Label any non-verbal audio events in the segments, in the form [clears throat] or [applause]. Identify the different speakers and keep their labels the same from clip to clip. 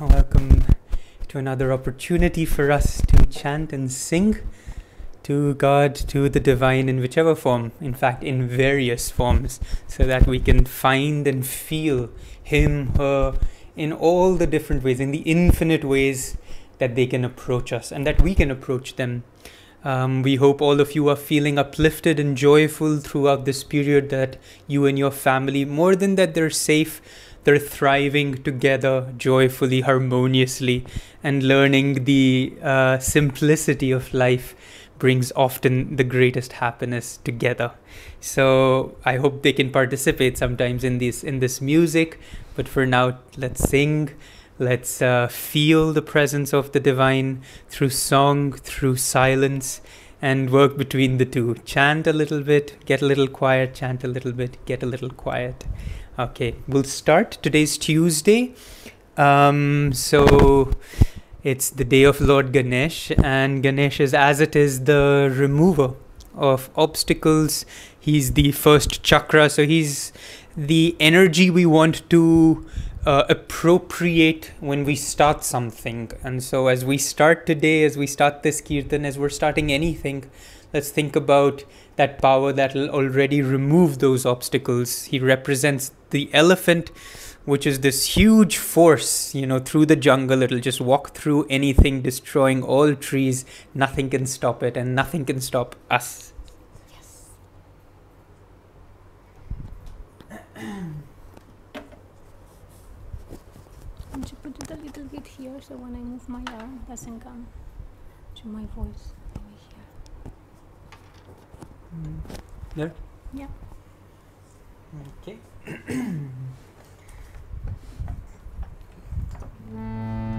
Speaker 1: Welcome to another opportunity for us to chant and sing to God, to the divine in whichever form, in fact, in various forms, so that we can find and feel Him, her, in all the different ways, in the infinite ways that they can approach us and that we can approach them. Um, we hope all of you are feeling uplifted and joyful throughout this period, that you and your family, more than that, they're safe, they're thriving together joyfully, harmoniously, and learning the uh, simplicity of life brings often the greatest happiness together. So I hope they can participate sometimes in this in this music. But for now, let's sing. Let's uh, feel the presence of the divine through song, through silence, and work between the two. Chant a little bit, get a little quiet, chant a little bit, get a little quiet. Okay, we'll start. Today's Tuesday. Um, so it's the day of Lord Ganesh, and Ganesh is, as it is, the remover of obstacles. He's the first chakra, so he's the energy we want to uh, appropriate when we start something. And so, as we start today, as we start this kirtan, as we're starting anything, let's think about that power that will already remove those obstacles. He represents the elephant, which is this huge force, you know, through the jungle. It'll just walk through anything, destroying all trees. Nothing can stop it, and nothing can stop us.
Speaker 2: Yes. [clears throat] And you put it a little bit here so when I move my arm, it doesn't come to my voice. Here.
Speaker 1: There?
Speaker 2: Yeah.
Speaker 1: Okay. [clears throat]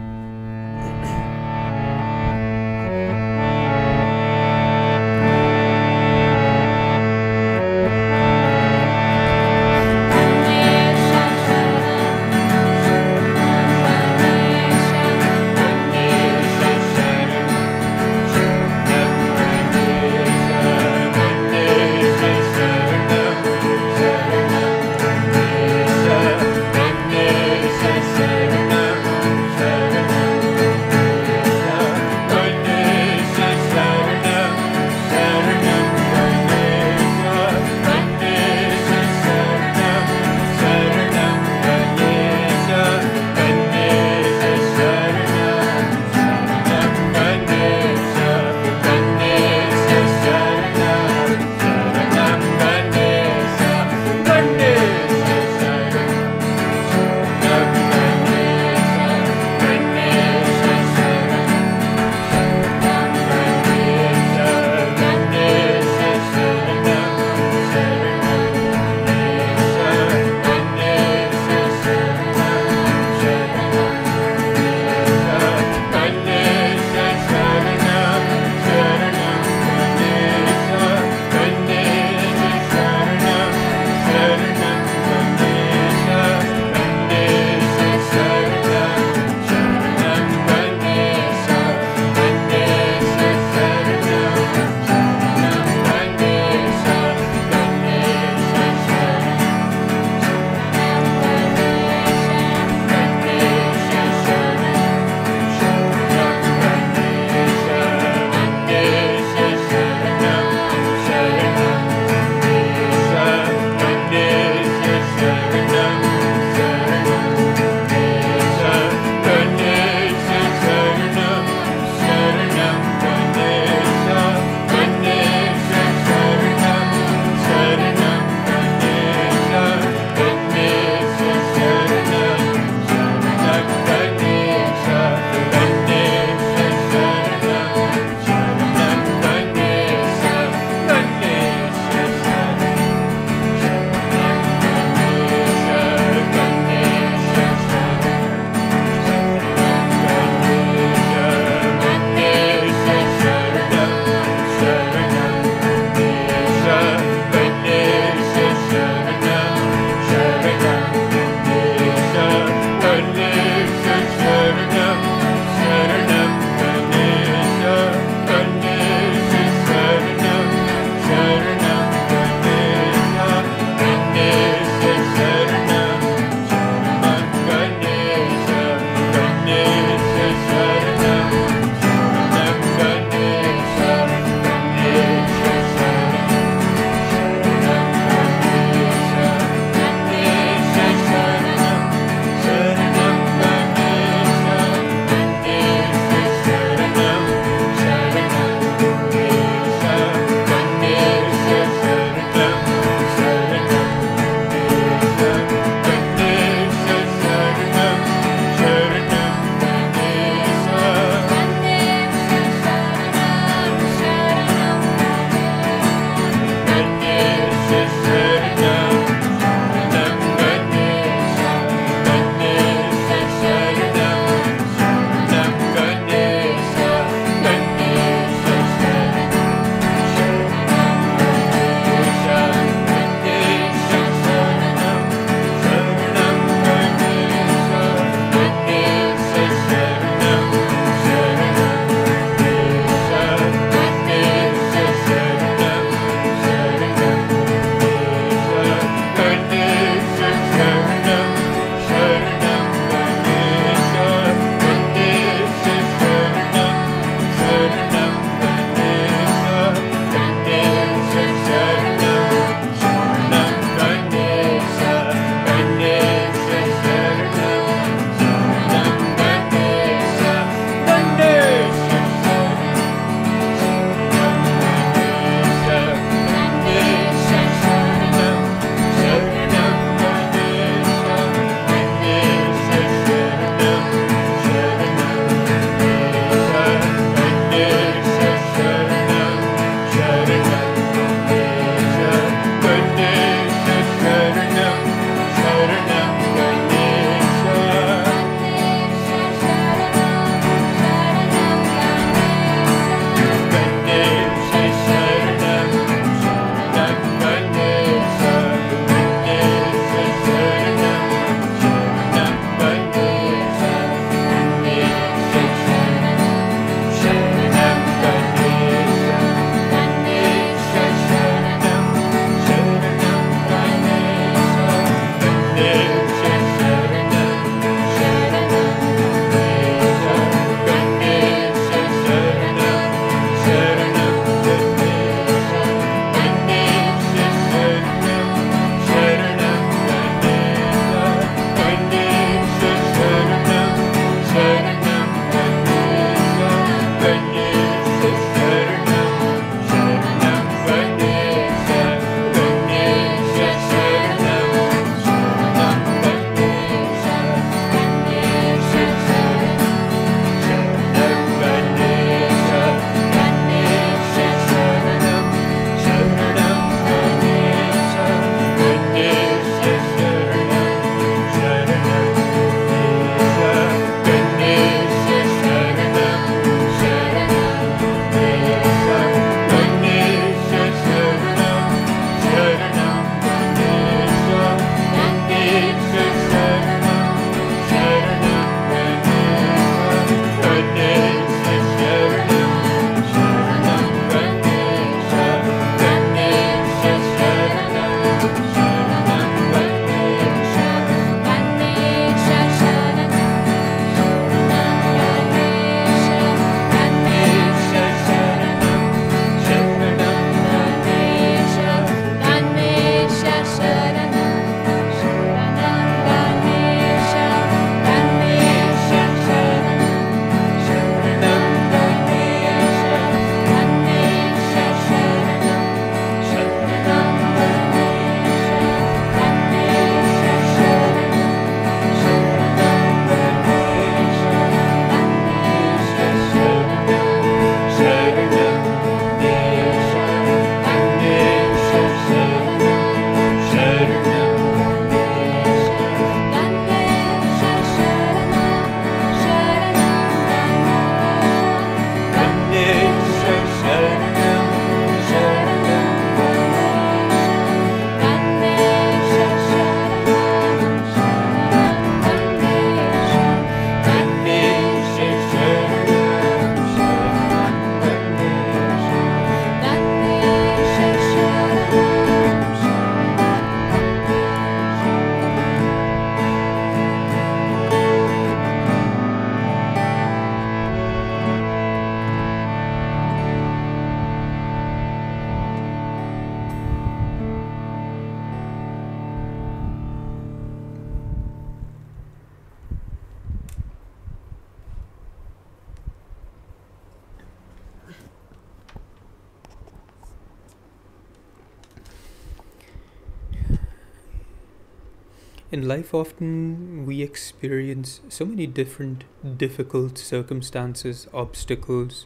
Speaker 1: life, often we experience so many different difficult circumstances, obstacles,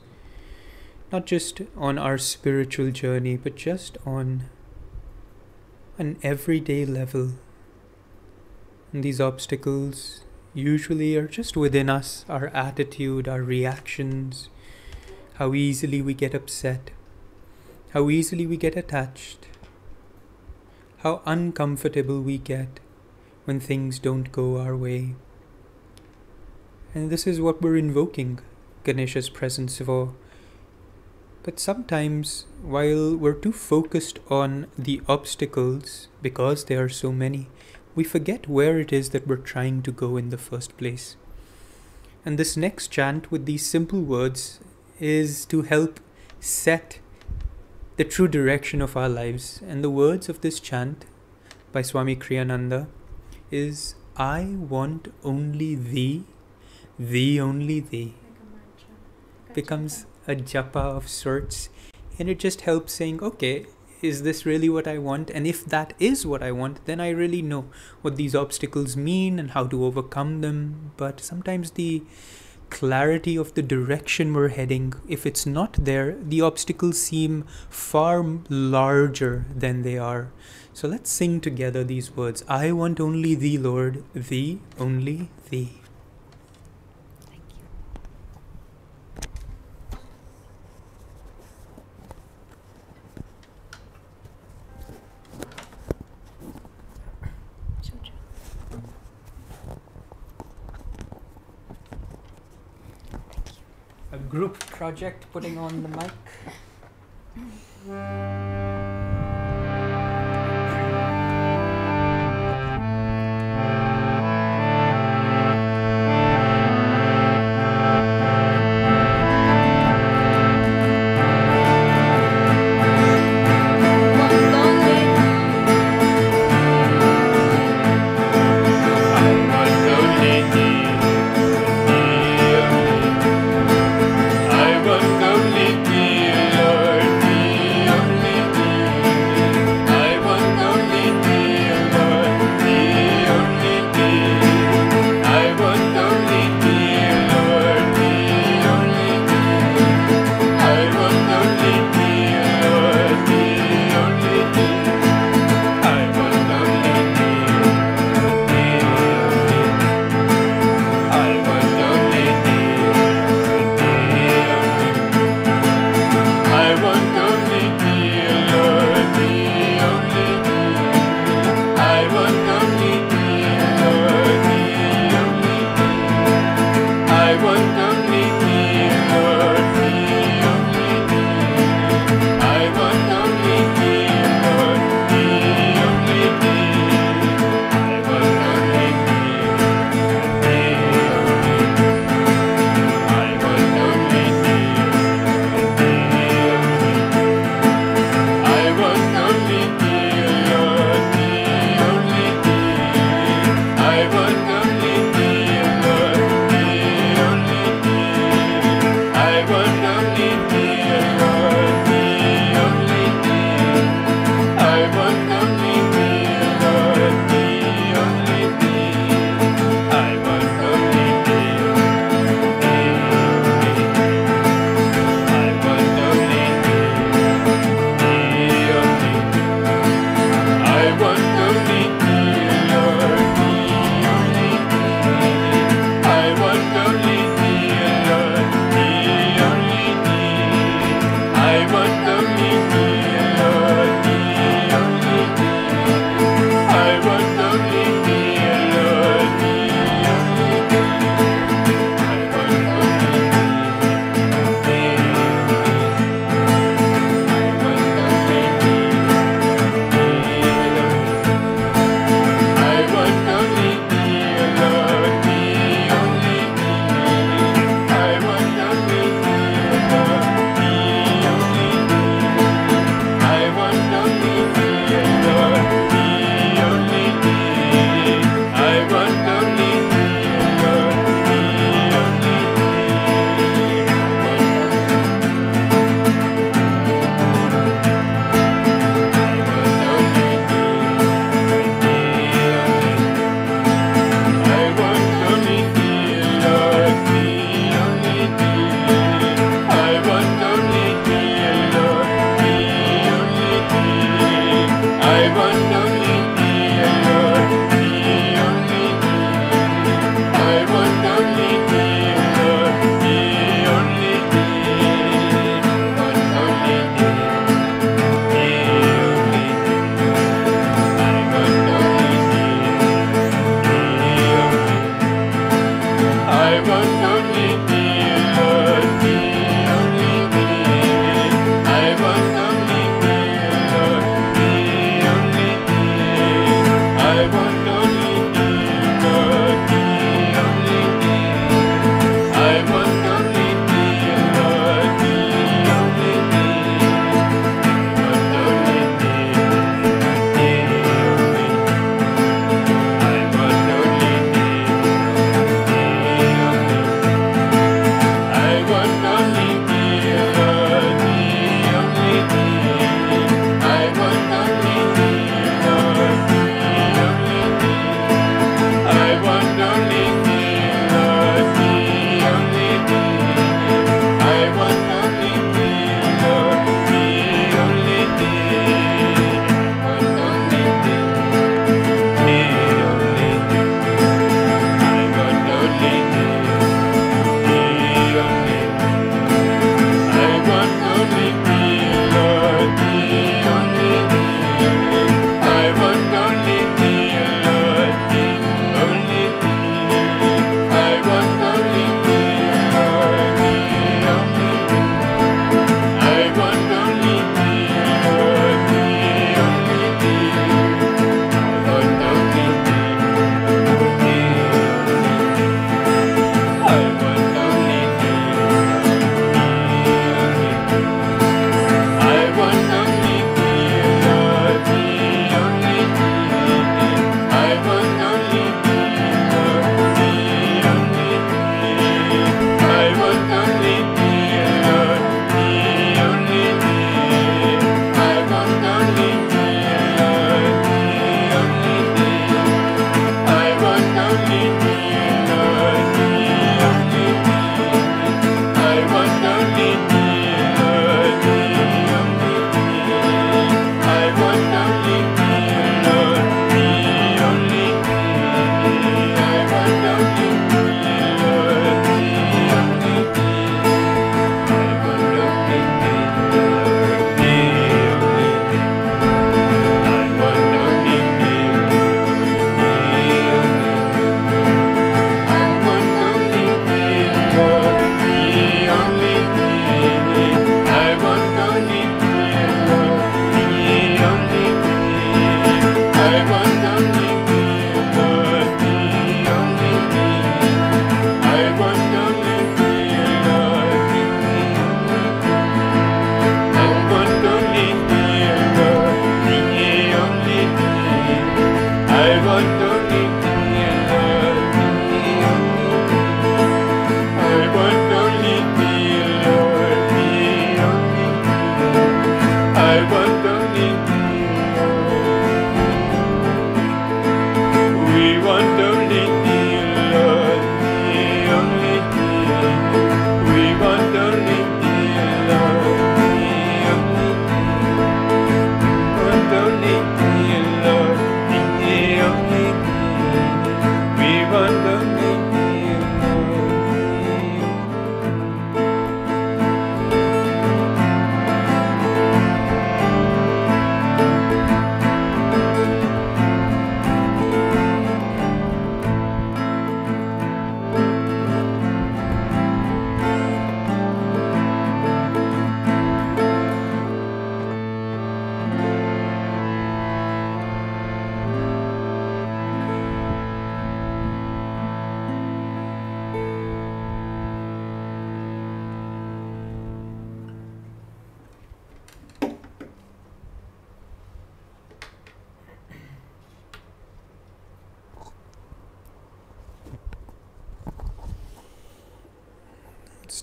Speaker 1: not just on our spiritual journey, but just on an everyday level. And these obstacles usually are just within us our attitude, our reactions, how easily we get upset, how easily we get attached, how uncomfortable we get when things don't go our way. And this is what we're invoking Ganesha's presence for. But sometimes, while we're too focused on the obstacles, because there are so many, we forget where it is that we're trying to go in the first place. And this next chant with these simple words is to help set the true direction of our lives. And the words of this chant by Swami Kriyananda is I want only thee, thee only thee. Becomes a japa of sorts, and it just helps saying, okay, is this really what I want? And if that is what I want, then I really know what these obstacles mean and how to overcome them. But sometimes the clarity of the direction we're heading, if it's not there, the obstacles seem far larger than they are. So let's sing together these words I want only thee, Lord, thee, only thee. a group project putting on the mic.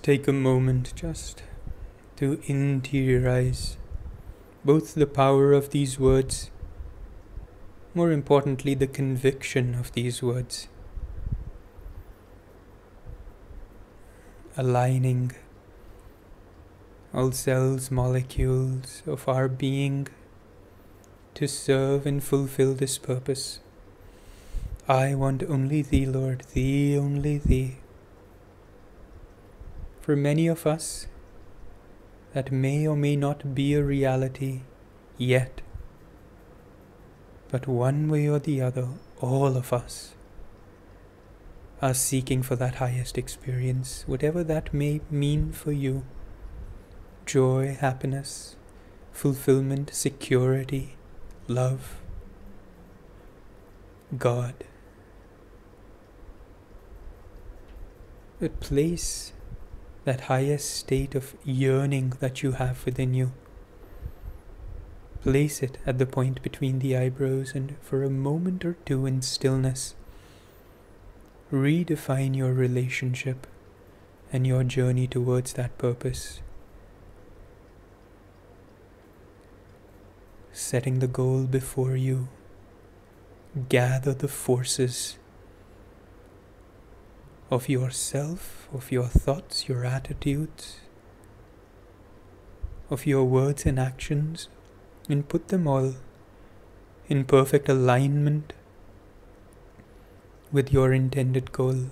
Speaker 1: Take a moment just to interiorize both the power of these words, more importantly, the conviction of these words. Aligning all cells, molecules of our being to serve and fulfill this purpose. I want only Thee, Lord, Thee, only Thee. For many of us, that may or may not be a reality yet. But one way or the other, all of us are seeking for that highest experience, whatever that may mean for you joy, happiness, fulfillment, security, love, God. But place that highest state of yearning that you have within you. Place it at the point between the eyebrows and for a moment or two in stillness, redefine your relationship and your journey towards that purpose. Setting the goal before you, gather the forces of yourself, of your thoughts, your attitudes, of your words and actions, and put them all in perfect alignment with your intended goal.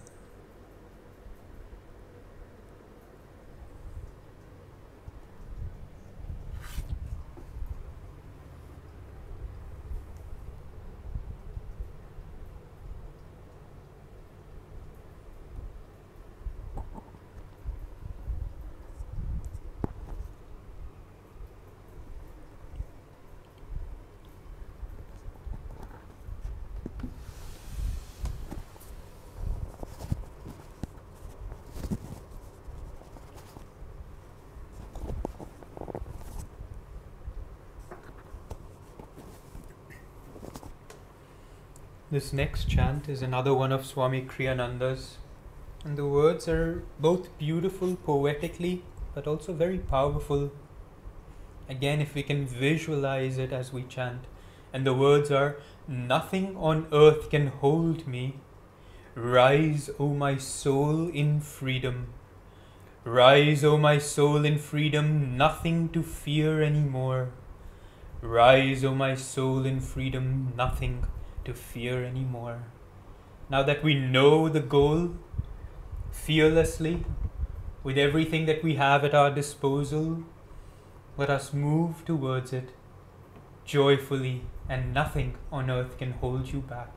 Speaker 1: This next chant is another one of Swami Kriyananda's, and the words are both beautiful poetically but also very powerful. Again, if we can visualize it as we chant, and the words are Nothing on earth can hold me. Rise, O my soul, in freedom. Rise, O my soul, in freedom, nothing to fear any more. Rise, O my soul, in freedom, nothing to fear anymore. Now that we know the goal fearlessly, with everything that we have at our disposal, let us move towards it joyfully, and nothing on earth can hold you back.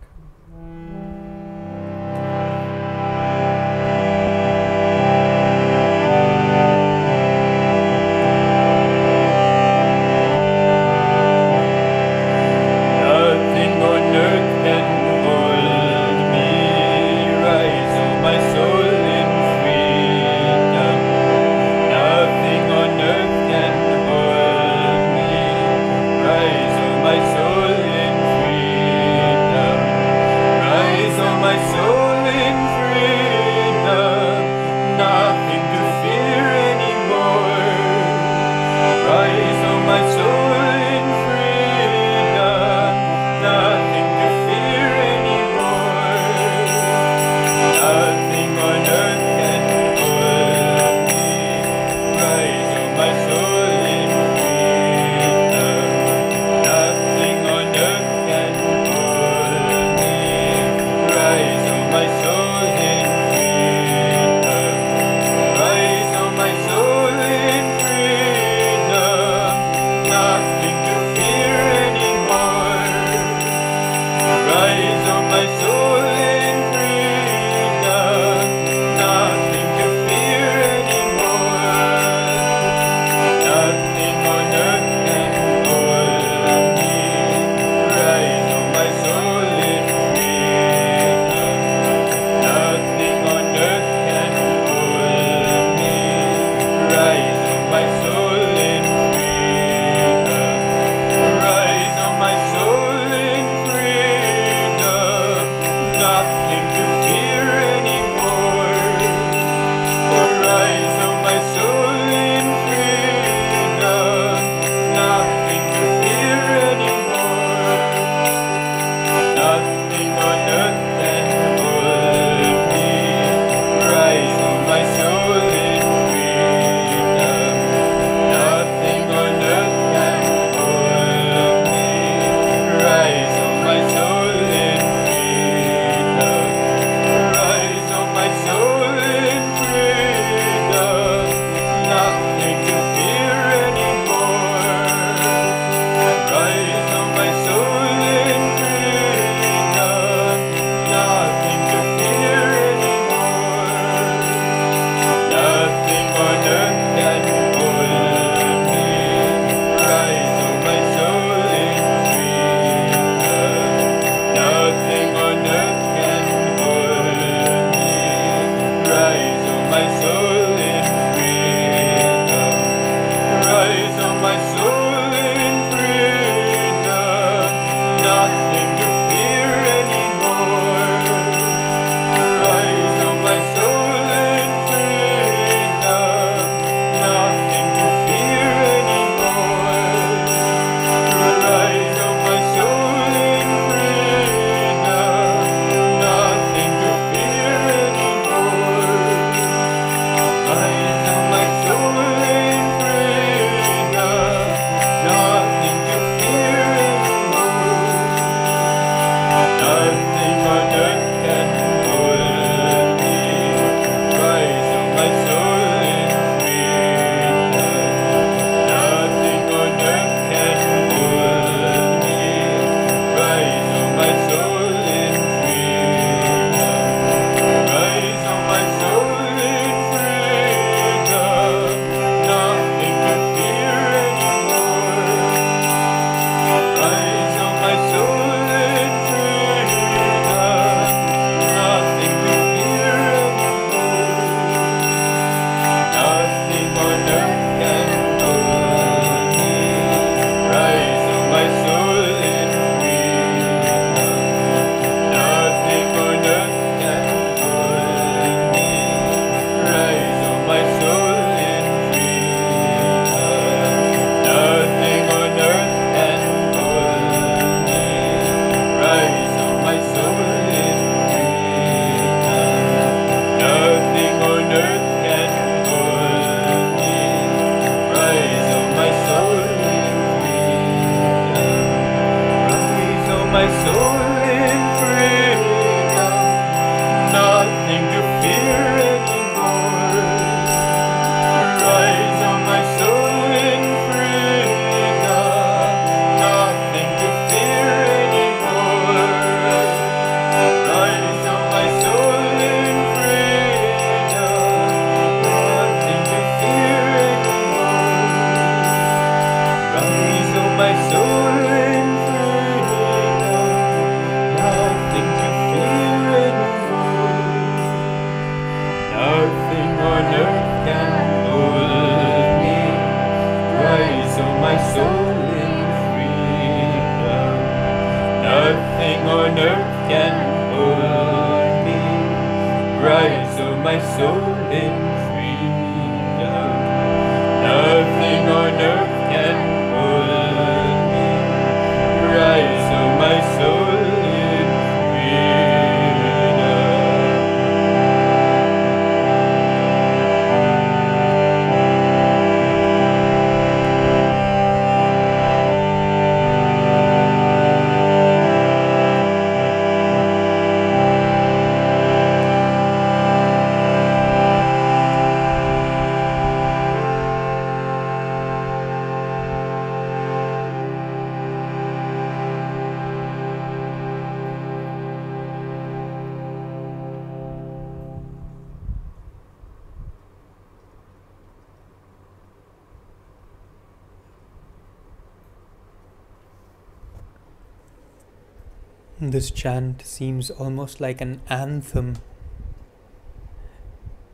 Speaker 1: This chant seems almost like an anthem.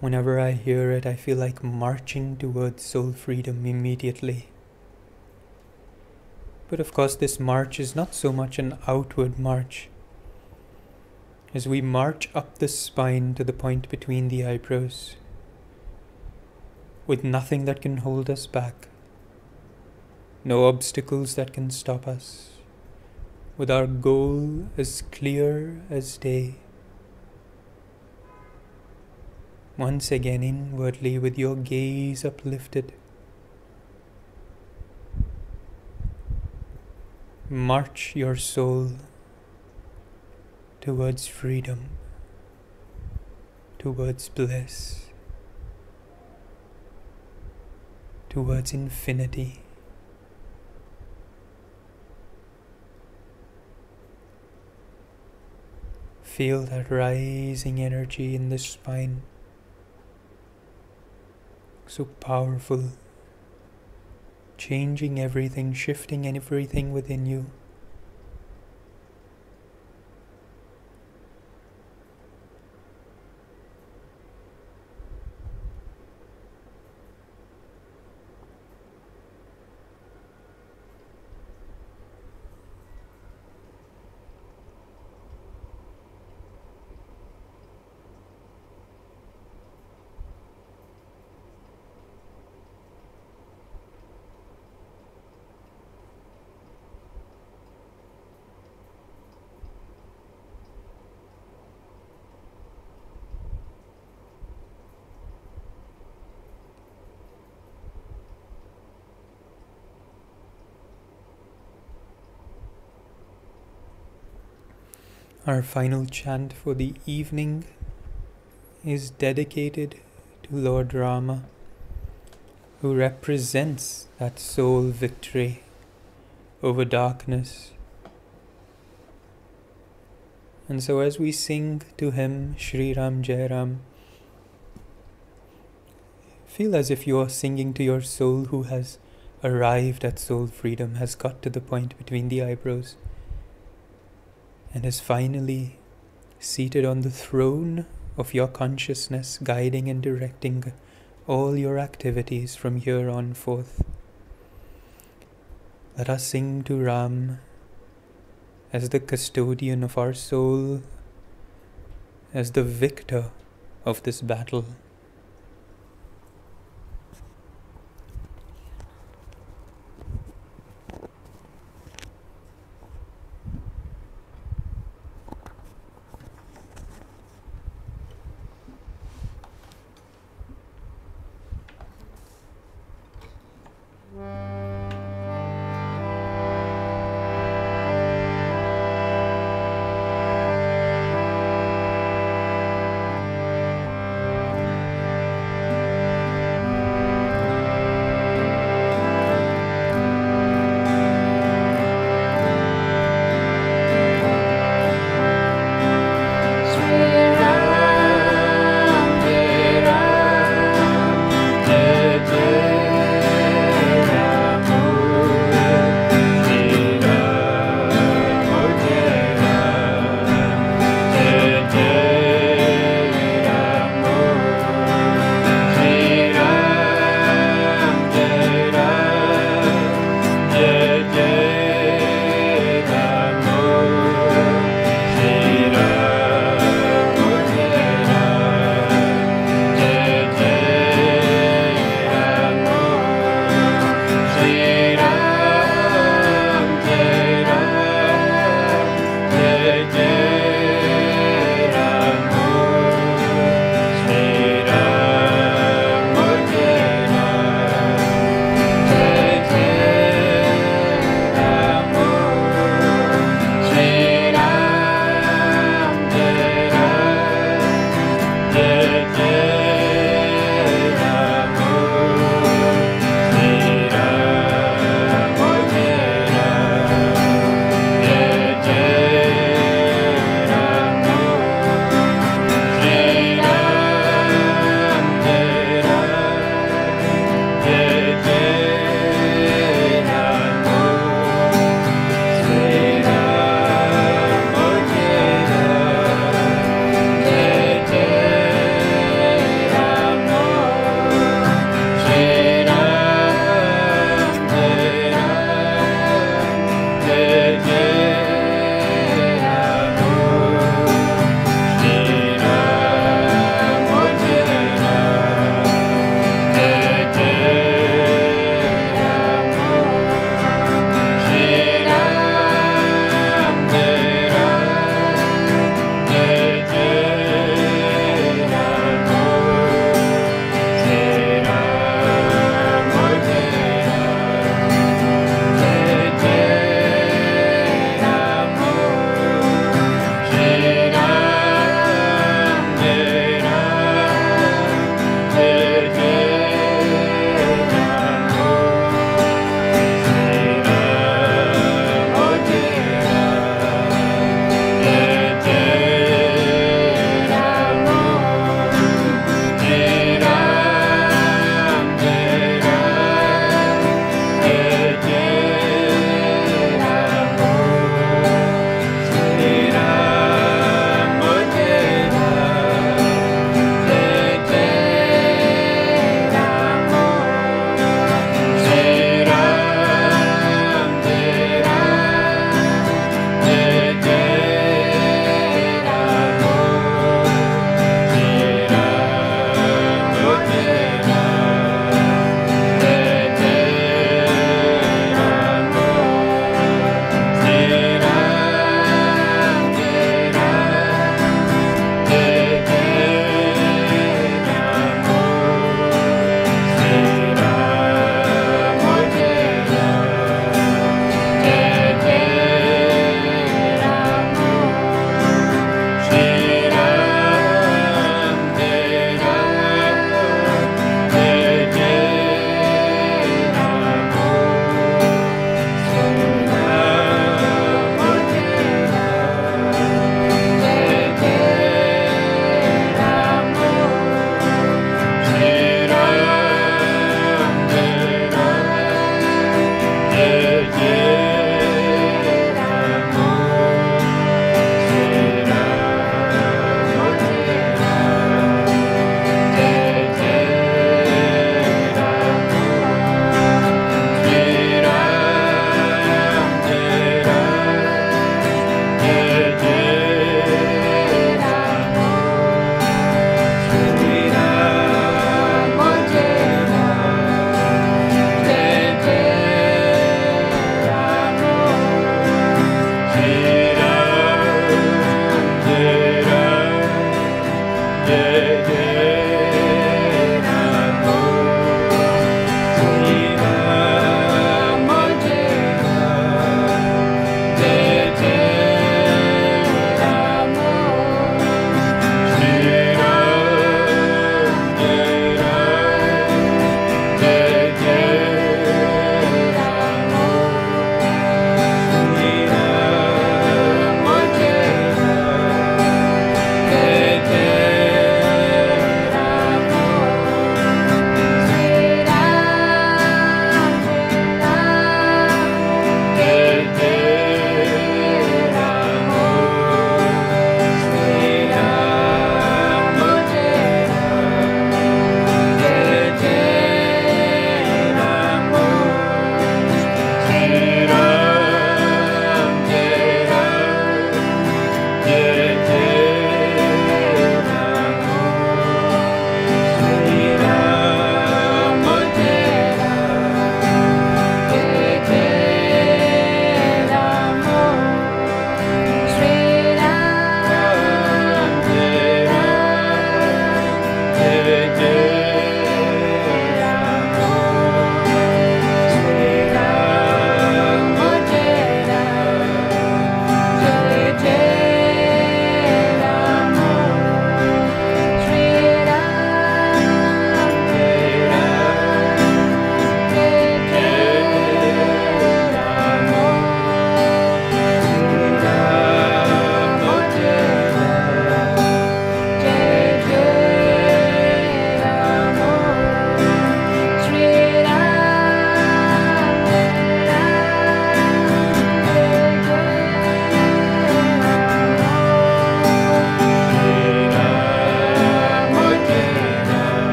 Speaker 1: Whenever I hear it, I feel like marching towards soul freedom immediately. But of course, this march is not so much an outward march. As we march up the spine to the point between the eyebrows, with nothing that can hold us back, no obstacles that can stop us with our goal as clear as day. Once again, inwardly, with your gaze uplifted, march your soul towards freedom, towards bliss, towards infinity. Feel that rising energy in the spine. So powerful. Changing everything, shifting everything within you. Our final chant for the evening is dedicated to Lord Rama, who represents that soul victory over darkness. And so, as we sing to him, Sri Ram Jai Ram, feel as if you are singing to your soul who has arrived at soul freedom, has got to the point between the eyebrows and is finally seated on the throne of your consciousness, guiding and directing all your activities from here on forth. Let us sing to Ram as the custodian of our soul, as the victor of this battle.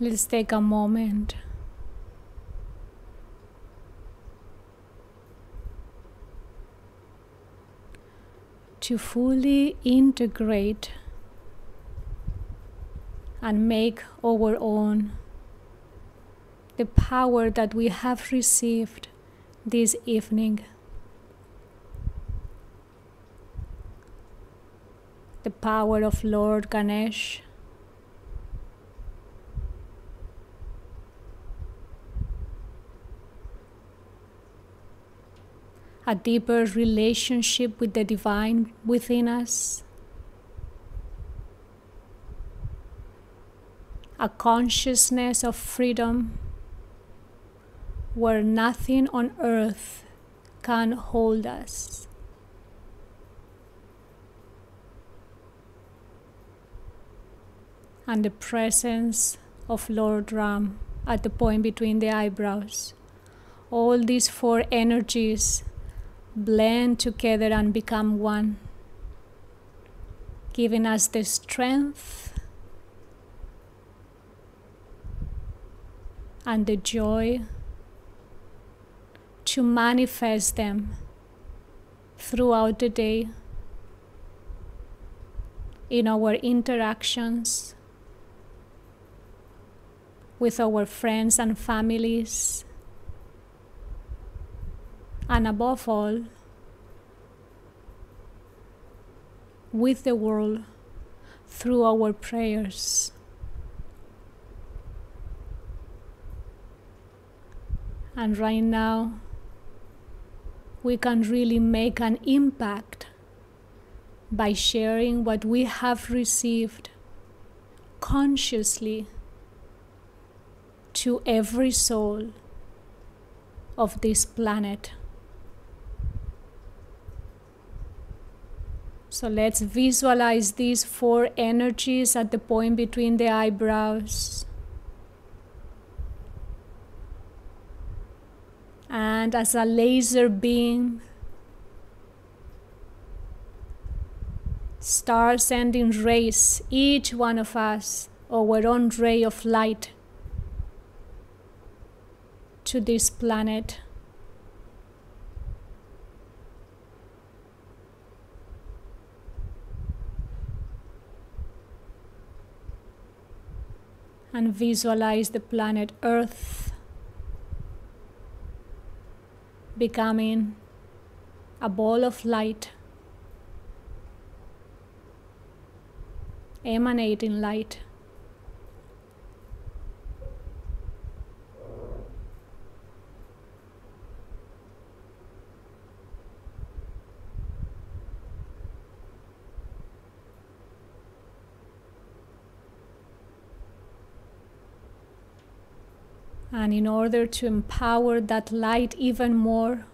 Speaker 2: Let's take a moment to fully integrate and make our own the power that we have received this evening. The power of Lord Ganesh. A deeper relationship with the divine within us. A consciousness of freedom where nothing on earth can hold us. And the presence of Lord Ram at the point between the eyebrows. All these four energies blend together and become one, giving us the strength and the joy to manifest them throughout the day in our interactions with our friends and families, and above all, with the world through our prayers. And right now, we can really make an impact by sharing what we have received consciously to every soul of this planet. So let's visualize these four energies at the point between the eyebrows. and as a laser beam start sending rays, each one of us, our own ray of light to this planet. And visualize the planet Earth becoming a ball of light, emanating light. And in order to empower that light even more,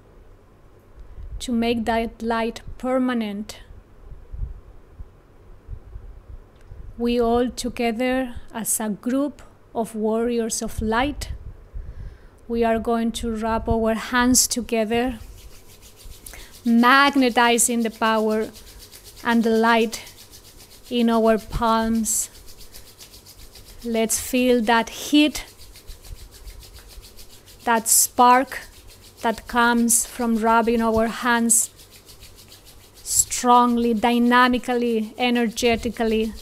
Speaker 2: to make that light permanent, we all together as a group of warriors of light, we are going to rub our hands together, magnetizing the power and the light in our palms. Let's feel that heat that spark that comes from rubbing our hands strongly, dynamically, energetically.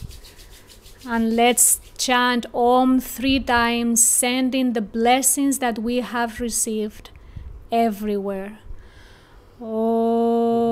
Speaker 2: And let's chant Om three times, sending the blessings that we have received everywhere. Om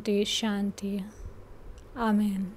Speaker 2: Shanti Shanti Amen.